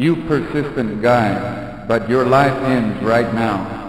You persistent guy, but your life ends right now.